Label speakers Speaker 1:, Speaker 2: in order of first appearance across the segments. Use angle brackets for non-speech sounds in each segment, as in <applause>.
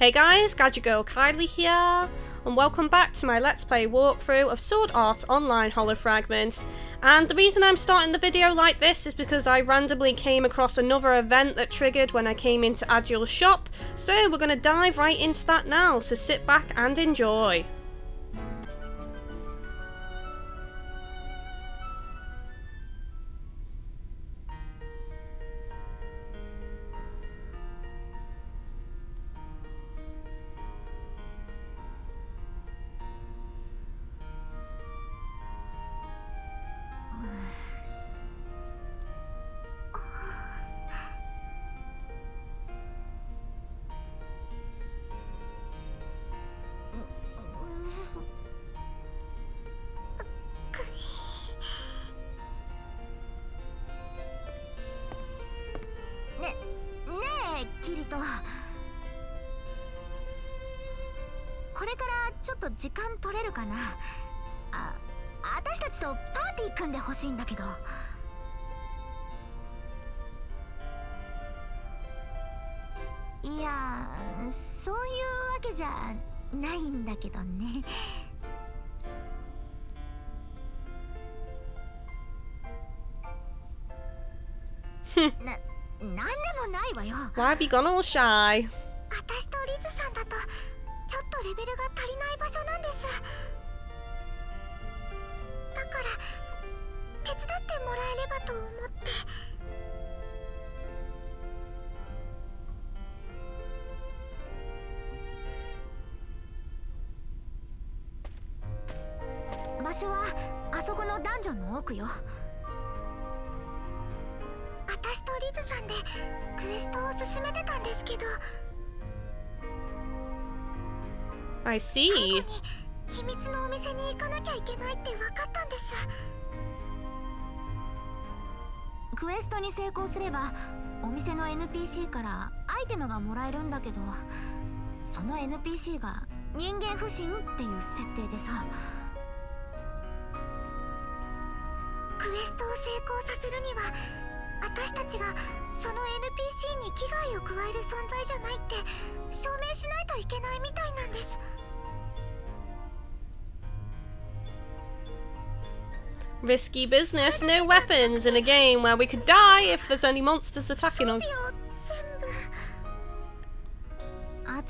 Speaker 1: Hey guys, Gadget Girl Kylie here, and welcome back to my Let's Play walkthrough of Sword Art Online Hollow Fragments. And the reason I'm starting the video like this is because I randomly came across another event that triggered when I came into Agil's shop, so we're going to dive right into that now, so sit back and enjoy.
Speaker 2: 時間取れるかな？あ私たちとパーティー組んでほしいんだけど。いやそういうわけじゃないんだけどね。<laughs> な、なんでもないわよ。
Speaker 1: Why you gone all shy?
Speaker 2: 私とリズさんだとちょっとレベルが足りない場所なんですだから手伝ってもらえればと思って場所はあそこのダンジョンの奥よ私とリズさんでクエストを進めてたんですけど。
Speaker 1: I see.
Speaker 2: 秘密のお店に行かなきゃいけないって分かったんです。クエストに成功すればお店の NPC からアイテムがもらえるんだけどその NPC が人間不信っていう設定でさ。クエストを成功させるには私たちがその NPC に危害を加える存在じゃないって証明しないといけないみたいなんです
Speaker 1: Risky business, no weapons in a game where we could die if there's any monsters attacking us.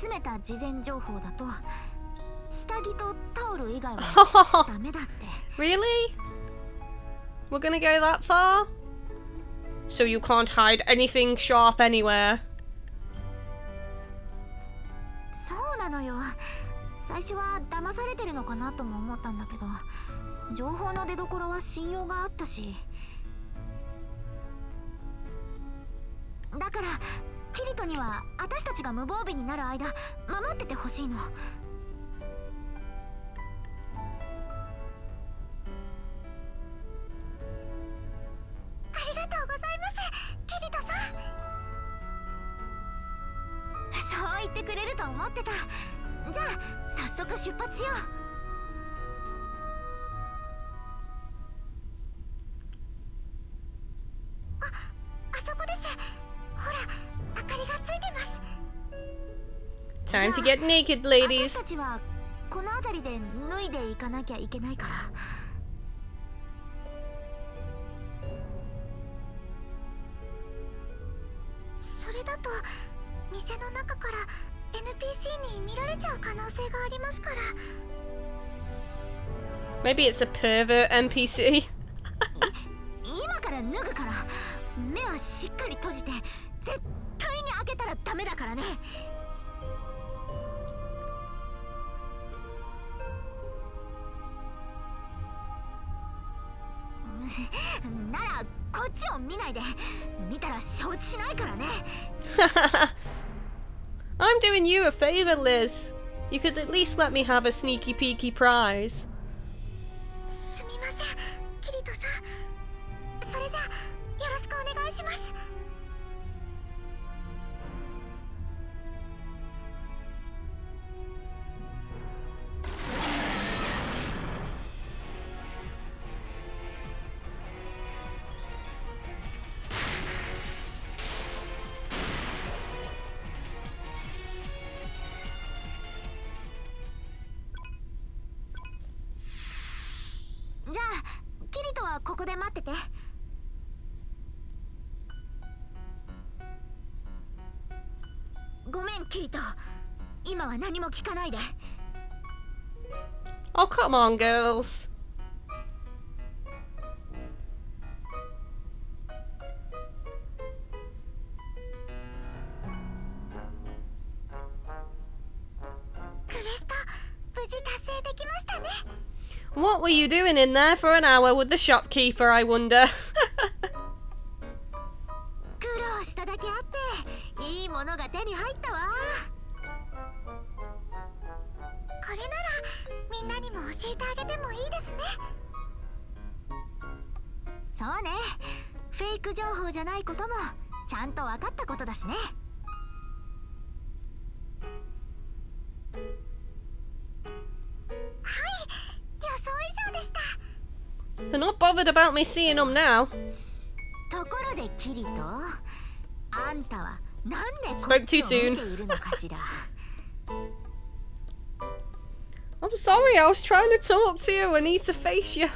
Speaker 2: 集めた事前情報だと下着とタオル以外はダメだって
Speaker 1: Really? <laughs> We're gonna go that far? So you can't hide anything sharp anywhere?
Speaker 2: そうなのよ。最初は騙されてるのかなとも思ったんだけど情報の出どころは信用があったし。だからキリトには私たちが無防備になる間守っててほしいの。思ってた。じゃあ早速出発しよう。あそこです。ほら明かりがついてます。
Speaker 1: Time to get naked, ladies.
Speaker 2: 私たちはこの辺りで脱いでいかなきゃいけないから。それだと店の中から NPC に見られちゃう可能性がありますから。
Speaker 1: Maybe it's a pervert NPC. <laughs> <laughs>
Speaker 2: 今から脱ぐから。目はしっかり閉じて絶対に開けたらダメだからね。<laughs> ならこっちを見ないで。見たら承知しないからね
Speaker 1: I'm doing you a favor, Liz. You could at least let me have a sneaky peeky prize.
Speaker 2: で待ってて。ごめんキリト。今は何も聞かないで。
Speaker 1: Oh, come on, girls. What were you doing in there for an hour with the shopkeeper, I wonder?
Speaker 2: 苦労しただけあっていいものが手に入ったわこれならみんなにも教えてあげてもいいですね。そうね。フェイク情報じゃないこともちゃんと分かったことだしね。
Speaker 1: Bothered about me seeing them now.
Speaker 2: ところでキリトあんたはなんでこ
Speaker 1: Spoke
Speaker 2: っち
Speaker 1: too
Speaker 2: を
Speaker 1: soon.
Speaker 2: 見ているのかしら
Speaker 1: I'm sorry, I was trying to talk to you. I need to face you.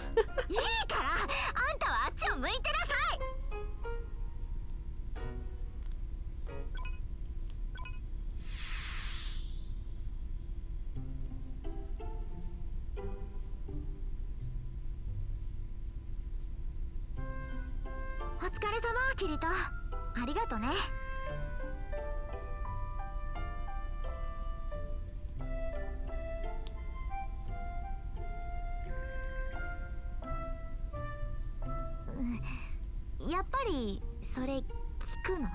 Speaker 2: 疲れ様キリトありがとねうんやっぱりそれ聞くの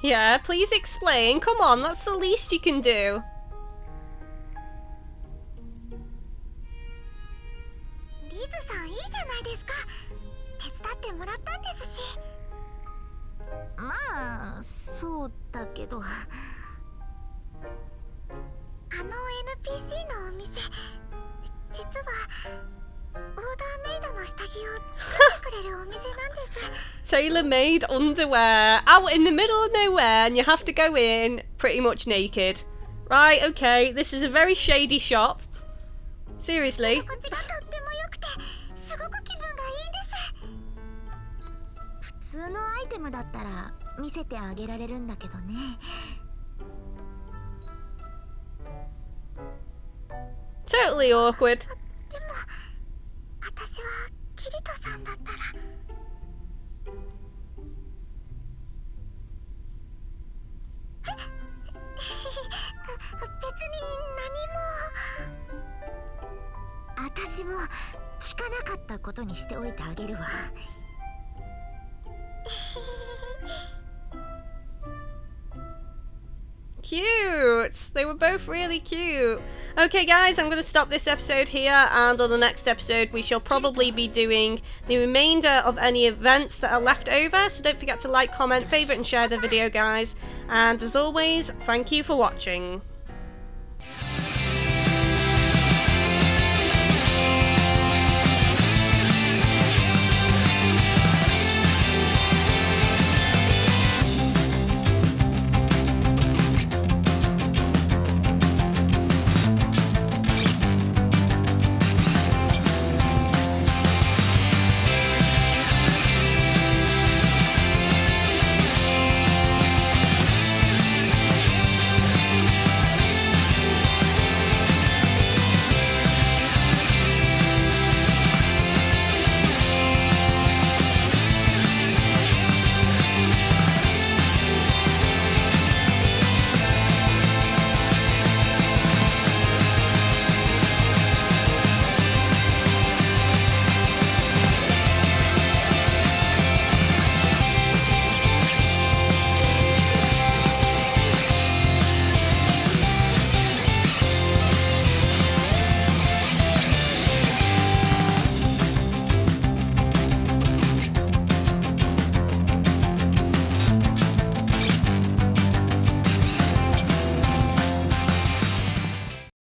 Speaker 1: yeah, please explain. Come on, that's the least you can do.
Speaker 2: ってもらったんですしまあそうだけどあの NPC のお店実はオーダーメイドの下着を作ってくれるお店なんです <laughs>
Speaker 1: Tailor made underwear out in the middle of nowhere, and you have to go in pretty much naked. Right, okay, this is a very shady shop. Seriously. <laughs>
Speaker 2: 通のアイテムだったら見せてあげられるんだけどね。
Speaker 1: Totally awkward.
Speaker 2: でも私はキリトさんだったら。<laughs> 別に何も。私も聞かなかったことにしておいてあげるわ
Speaker 1: Cute! They were both really cute. Okay, guys, I'm going to stop this episode here, and on the next episode, we shall probably be doing the remainder of any events that are left over. So don't forget to like, comment, favourite, and share the video, guys. And as always, thank you for watching.